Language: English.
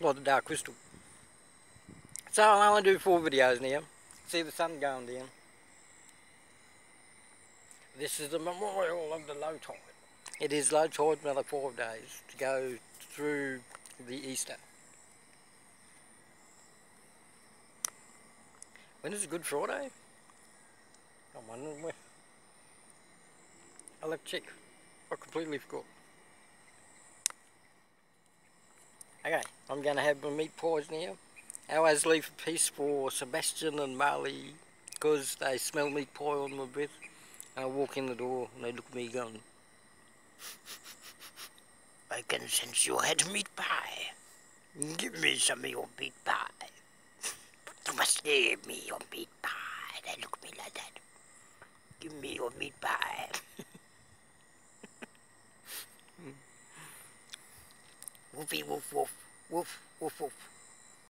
by the Dark Crystal. So I'll only do four videos now. See the sun going down. This is the memorial of the low tide. It is low tide another four days to go through the Easter. When is a Good Friday? I'm wondering where. I'll have to check. I completely forgot. Okay, I'm going to have my meat pies now. I always leave a piece for Sebastian and Marley because they smell meat pie on my breath. And I walk in the door and they look at me going, I can sense you had meat pie. Give me some of your meat pie. You must give me your meat pie. They look at me like that. Give me your meat pie. Woofy woof woof. Woof woof woof.